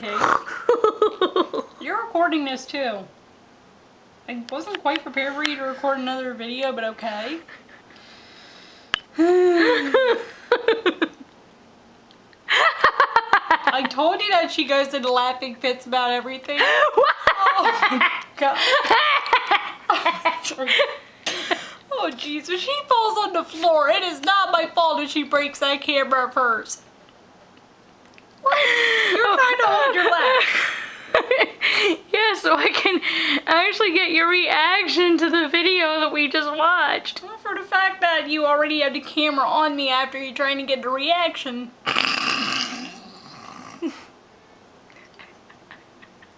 You're recording this too. I wasn't quite prepared for you to record another video, but okay. I told you that she goes into laughing fits about everything. Oh my god. Oh jeez, when she falls on the floor, it is not my fault if she breaks that camera of hers. What? Trying to hold your laugh. yeah, so I can actually get your reaction to the video that we just watched. Well, for the fact that you already had the camera on me after you're trying to get the reaction.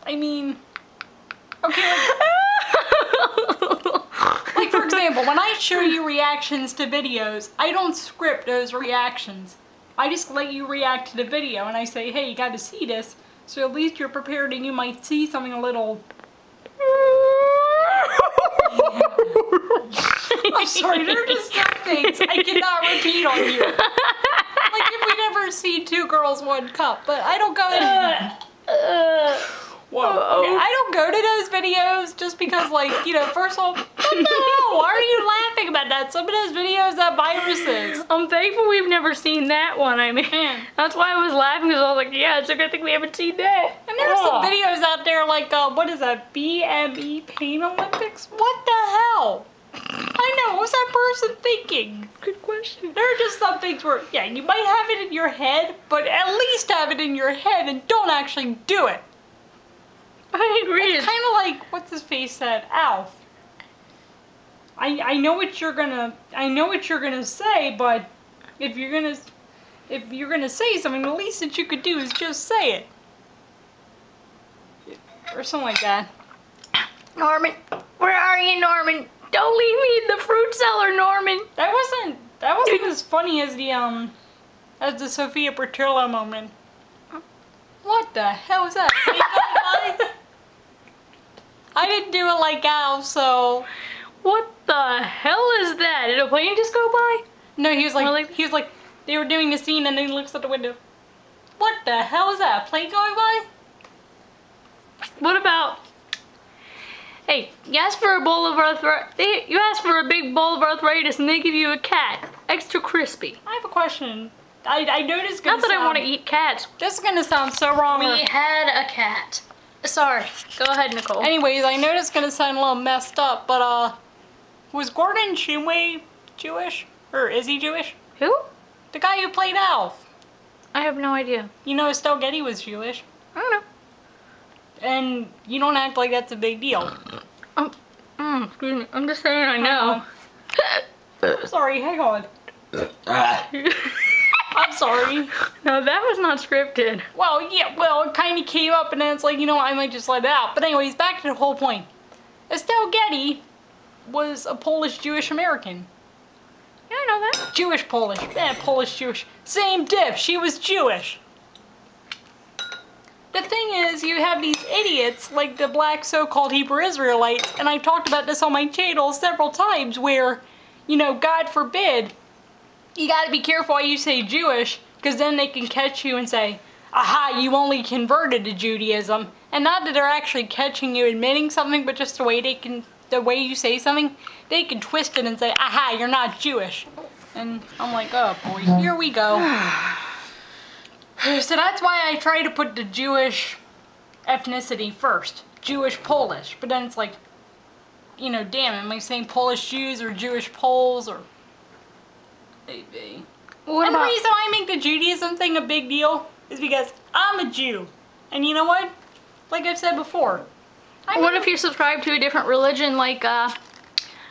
I mean, okay, like, like for example, when I show you reactions to videos, I don't script those reactions. I just let you react to the video and I say, hey, you gotta see this, so at least you're prepared and you might see something a little... I'm sorry, there are just some things I cannot repeat on you. Like if we never see two girls, one cup, but I don't go into... Uh, Whoa. Okay, I don't go to those videos just because, like, you know, first of all, what the hell? Why are you laughing about that? Some of those videos have viruses. I'm thankful we've never seen that one. I mean, that's why I was laughing because I was like, yeah, it's a good thing we haven't seen that. And there's Oh. some videos out there like, uh, what is that, BME Pain Olympics? What the hell? I know, what was that person thinking? Good question. There are just some things where, yeah, you might have it in your head, but at least have it in your head and don't actually do it. I agree. It's kind of like what's his face said, Alf. I I know what you're gonna I know what you're gonna say, but if you're gonna if you're gonna say something, the least that you could do is just say it, or something like that. Norman, where are you, Norman? Don't leave me in the fruit cellar, Norman. That wasn't that wasn't as funny as the um as the Sophia Petrillo moment. What the hell was that? I didn't do it like Alf, so What the hell is that? Did a plane just go by? No, he was like, Really? he was like, they were doing a scene and then he looks out the window. What the hell is that? A plane going by? What about? Hey, you asked for a bowl of arthritis. You asked for a big bowl of arthritis, and they give you a cat, extra crispy. I have a question. I, I know this Not that I want to eat cats. This is gonna sound so wrong. We had a cat. Sorry. Go ahead, Nicole. Anyways, I know it's gonna sound a little messed up, but uh, was Gordon Shumway Jewish? Or is he Jewish? Who? The guy who played Alf. I have no idea. You know, Estelle Getty was Jewish. I don't know. And you don't act like that's a big deal. Mm, excuse me. I'm just saying I know. Sorry, hang on. I'm sorry. no, that was not scripted. Well, yeah, well, it kind of came up, and then it's like, you know, what, I might just let it out. But anyways, back to the whole point. Estelle Getty was a Polish Jewish American. Yeah, I know that. Jewish Polish. Eh, Polish Jewish. Same diff. She was Jewish. The thing is, you have these idiots like the black so-called Hebrew Israelites, and I've talked about this on my channel several times, where, you know, God forbid, you gotta be careful you say Jewish, because then they can catch you and say, aha, you only converted to Judaism. And not that they're actually catching you admitting something, but just the way they can, the way you say something, they can twist it and say, aha, you're not Jewish. And I'm like, oh boy, here we go. so that's why I try to put the Jewish ethnicity first. Jewish Polish. But then it's like, you know, damn, am I saying Polish Jews or Jewish Poles or maybe. What and about? the reason why I make the Judaism thing a big deal is because I'm a Jew. And you know what? Like I've said before. I'm What if you subscribe to a different religion like uh,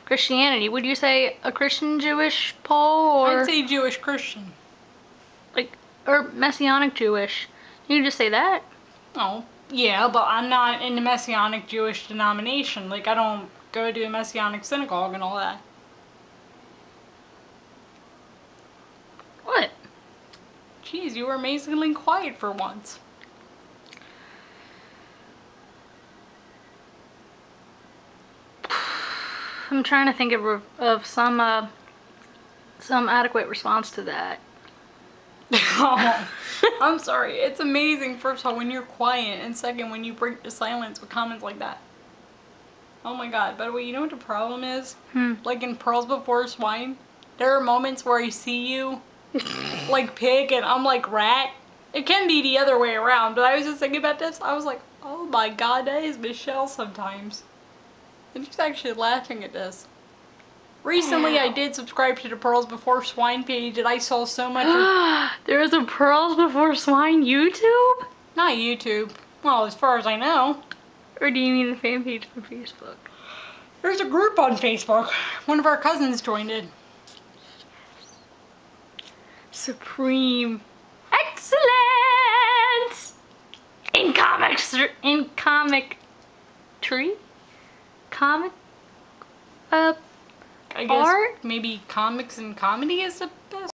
Christianity? Would you say a Christian Jewish Pole or I'd say Jewish Christian. like or Messianic Jewish? You can just say that. Oh, yeah, but I'm not in the Messianic Jewish denomination. Like, I don't go to a Messianic synagogue and all that. What? Jeez, you were amazingly quiet for once. I'm trying to think of of some uh, some adequate response to that. Oh, I'm sorry. It's amazing, first of all, when you're quiet, and second, when you break the silence with comments like that. Oh my god. By the way, you know what the problem is? Hmm. Like in Pearls Before Swine, there are moments where I see you like pig and I'm like rat. It can be the other way around, but I was just thinking about this. I was like, oh my god, that is Michelle sometimes. And she's actually laughing at this. Recently, I did subscribe to the Pearls Before Swine page, and I saw so much. There a Pearls Before Swine YouTube? not YouTube. Well, as far as I know, Or do you mean the fan page for Facebook? there's a group on Facebook. One of our cousins joined it. Supreme. Excellent! In comics, in comic tree? Comic, uh, I guess Art? maybe comics and comedy is the best